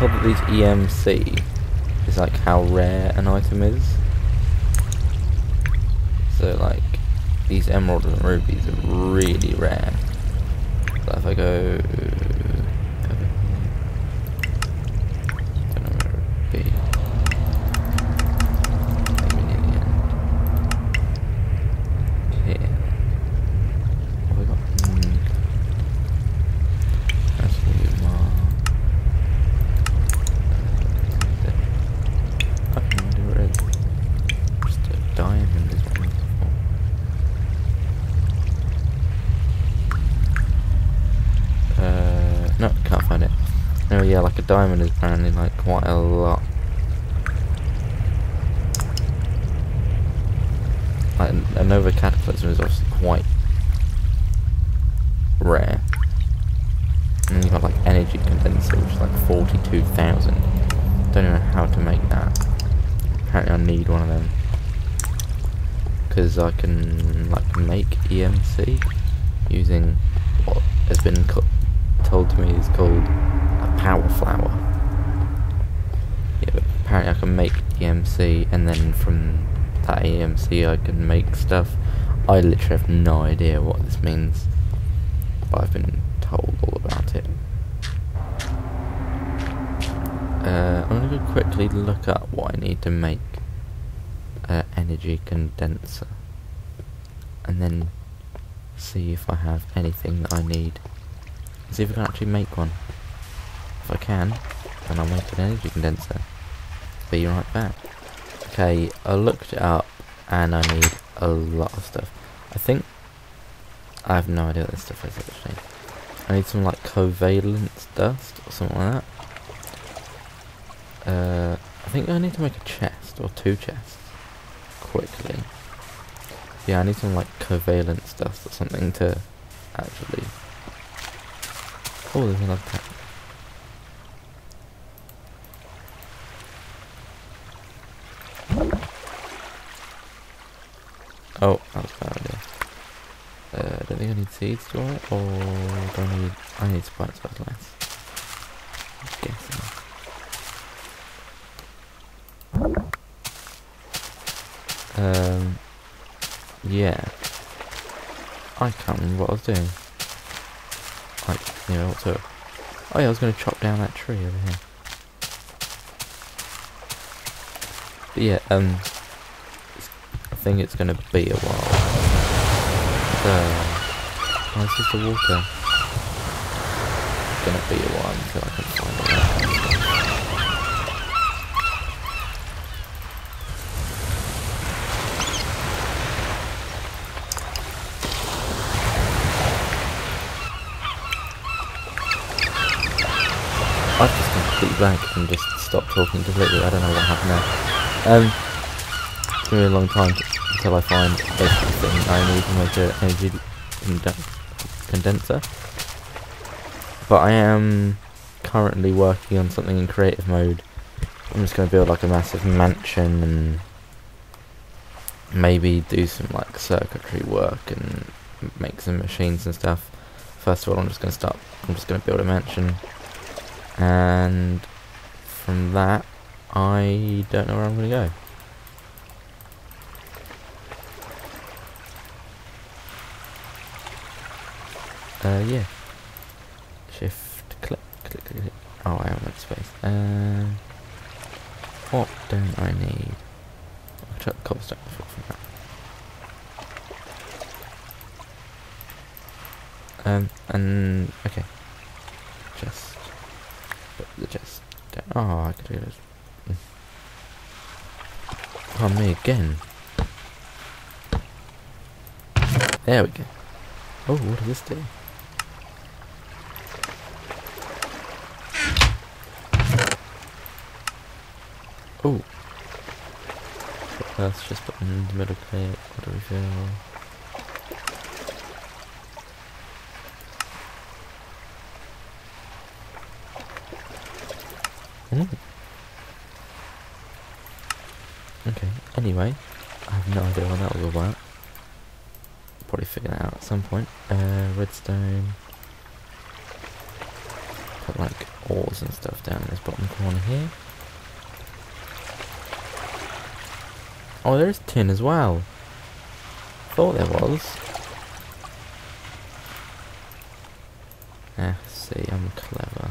always EMC is like how rare an item is. So like these emeralds and rubies are really rare. So if I go over here, don't know where it would be. Maybe near the end. Here. What have we got? Mm. That's the mark. I have no idea where it is. Just a diamond is what I'm looking for. Uh, no, can't find it. Oh yeah, like a diamond is apparently like quite a lot. Like a Nova Cataclysm is obviously quite rare. And you've got like energy condenser, which is like 42,000. Don't know how to make that. Apparently I need one of them. Because I can like make EMC using what has been told to me is called power flower. Yeah, but apparently I can make EMC and then from that EMC I can make stuff. I literally have no idea what this means. But I've been told all about it. Uh, I'm gonna go quickly look up what I need to make uh, energy condenser, and then see if I have anything that I need. See if I can actually make one. If I can, then I'll make an energy condenser. Be right back. Okay, I looked it up, and I need a lot of stuff. I think I have no idea what this stuff is actually. I need some like covalence dust or something like that. Uh, I think I need to make a chest or two chests quickly. Yeah, I need some like covalence dust or something to actually. Oh, there's another pack. Oh, that was a bad idea. Uh, I don't think I need seeds to it, or do I need... I need spikes fertilizer. I'm guessing. Um, yeah. I can't remember what I was doing. Like, you know, what to... Oh yeah, I was going to chop down that tree over here. But yeah, um, I think it's going to be a while. So, oh, it's just the water. It's going to be a while until I can find it. I've just completely blank and just stopped talking completely. I don't know what happened there. Um, gonna be a long time until I find everything I need to make an energy conden- condenser. But I am currently working on something in creative mode. I'm just gonna build like a massive mansion and maybe do some like circuitry work and make some machines and stuff. First of all, I'm just gonna start. I'm just gonna build a mansion and from that I don't know where I'm going to go. Uh, yeah. Shift, click, click, click, click. Oh, I haven't got space. Uh, what don't I need? I'll chuck the cobblestone before from that. Um, and, okay. Just put the chest down. Oh, I could do this. Oh, me again. There we go. Oh, what does this do? Oh. Let's just put in the middle click. What do we feel? Mm. Okay, anyway, I have no idea what that was all about. Probably figure that out at some point. Uh, redstone. Put like ores and stuff down in this bottom corner here. Oh, there is tin as well. Thought there was. Ah, see, I'm clever.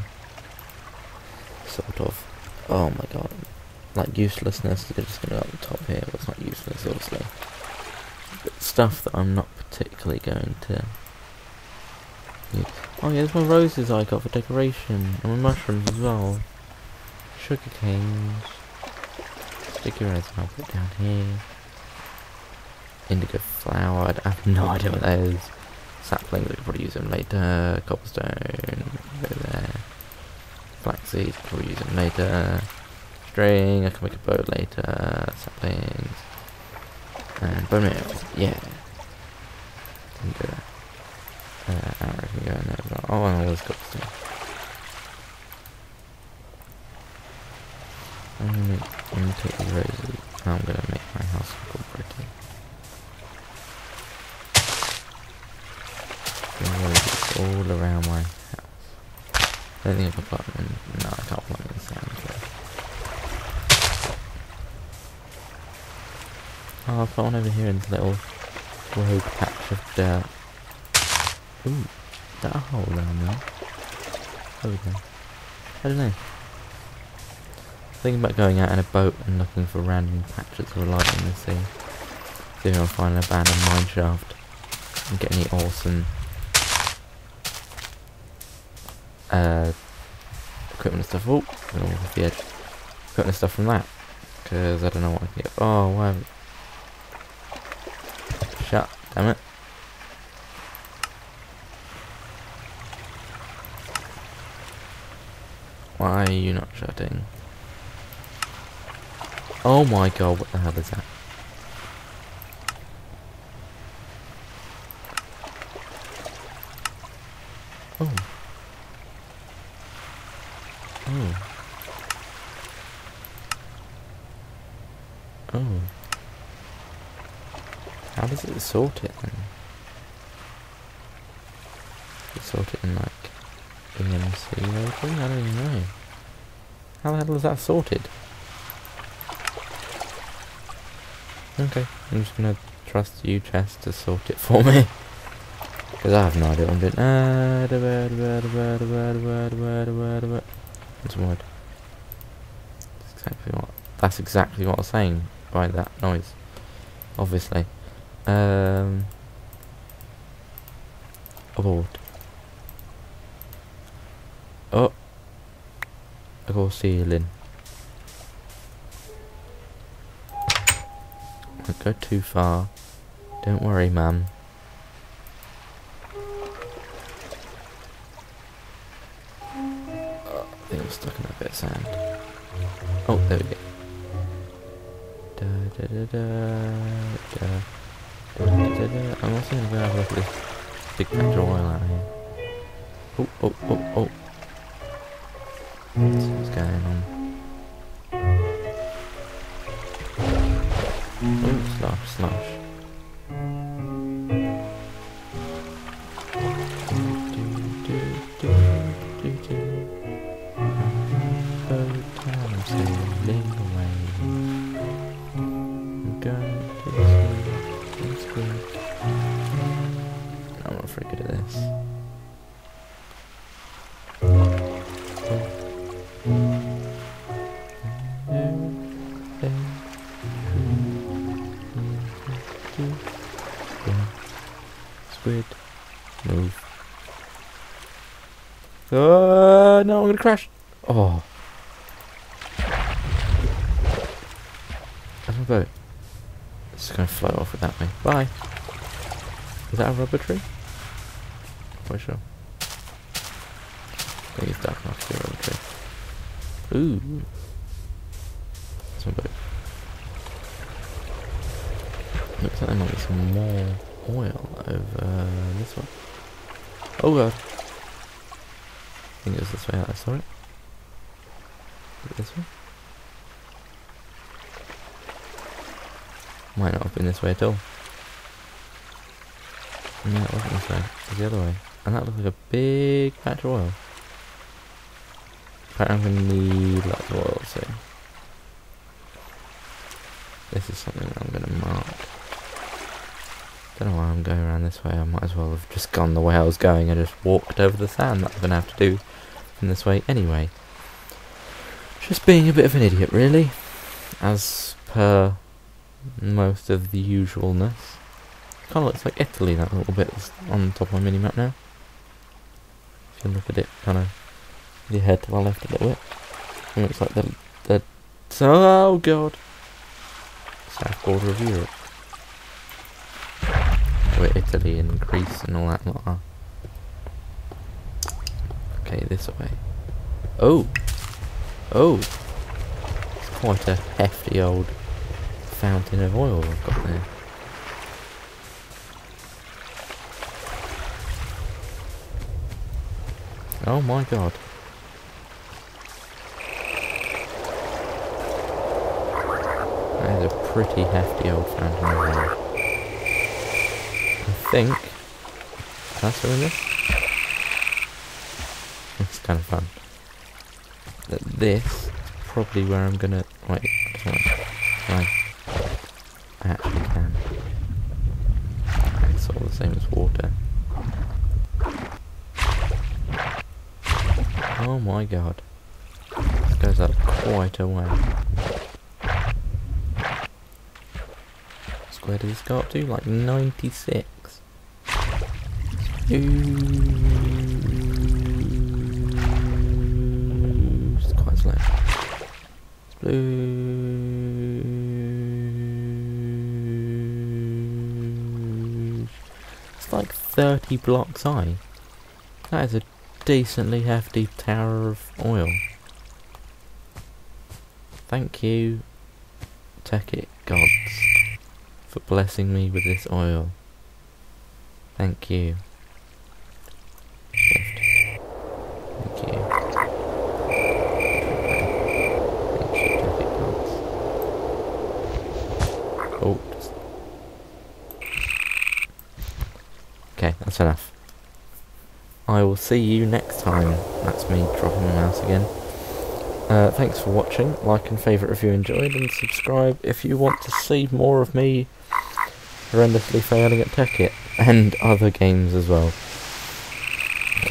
Sort of. Oh my god. Like uselessness, is just gonna go up the top here, but it's not useless, obviously. But stuff that I'm not particularly going to. Oh yeah, there's my roses I got for decoration, and my mushrooms as well. Sugar canes. Sticky resin I'll put down here. Indigo flower, I have no idea what that is. Saplings, I could probably use them later. Cobblestone, go there. Flaxseed, probably use them later. String, I can make a boat later. Saplings. And bone meal, yeah. Can do that. Uh, arrow can go in there. Oh, and all this cobblestone. I'm gonna, I'm gonna take these. I'm gonna make my house look pretty. I'm all around my house. I think I can put them. No, I can't put in the sand. Oh, I've got one over here in this little rogue patch of dirt. Ooh, that hole down there? There. I don't know. Thinking about going out in a boat and looking for random patches of light in the sea. See if I'll find an abandoned mine shaft and get any awesome uh, equipment and stuff. Oh, I'm walk off the edge. Equipment and stuff from that. Because I don't know what I can get. Oh, why? Shut, damn it. Why are you not shutting? Oh my god, what the hell is that? Oh. Oh. Oh. How does it sort it then? It sort it in like EMC? I don't even know. How the hell is that sorted? Okay, I'm just gonna trust you, Chess, to sort it for me. Because I have no idea what I'm doing. Ah, da ba ba. That's exactly what. That's exactly what I was saying by that noise. Obviously. Um. Abort. Oh. I got a ceiling. Don't go too far. Don't worry, ma'am. Oh, I think I'm stuck in a bit of sand. Oh, there we go. Da, da, da, da, da. I'm also gonna go have a look at this big patch of oil out here. Oh, oh, oh, oh. What's going on. Mm, Ooh, slash, slash. I'm going to see at this. Squid, move. Uh, no, I'm gonna crash. Oh. That's my boat. It's gonna float off without me. Bye. Is that a rubber tree? Quite sure. I think dark enough to be a rubber tree. Ooh. That's my boat. Looks like there might be some more oil over uh, this one. Oh god. I think it was this way I saw it. Is it this way? Might not have been this way at all. No, it wasn't this way. It was the other way. And that looked like a big patch of oil. Apparently I'm gonna need lots of oil, so this is something that I'm gonna mark. Don't know why I'm going around this way, I might as well have just gone the way I was going and just walked over the sand that I'm gonna have to do from this way anyway. Just being a bit of an idiot really, as per most of the usualness. Kinda looks like Italy that little bit on top of my mini-map now. If you look at it kinda with your head to the left a little bit. It looks like the the oh god south border of Europe. Italy and Greece and all that lot. Okay, this way. Oh! Oh! It's quite a hefty old fountain of oil I've got there. Oh my god. That is a pretty hefty old fountain of oil. Think... Can I swim in this? It's kind of fun. That this is probably where I'm gonna... Wait, I, I actually can. It's all the same as water. Oh my god. This goes up quite a way. Where does this go up to? Like 96. It's quite slow. It's blue. It's like 30 blocks high. That is a decently hefty tower of oil. Thank you, Tekkit gods for blessing me with this oil. Thank you. Shift. Thank you. Oh. Okay, that's enough. I will see you next time. That's me dropping my mouse again. Uh, thanks for watching, like and favourite if you enjoyed, and subscribe if you want to see more of me horrendously failing at Tekkit and other games as well.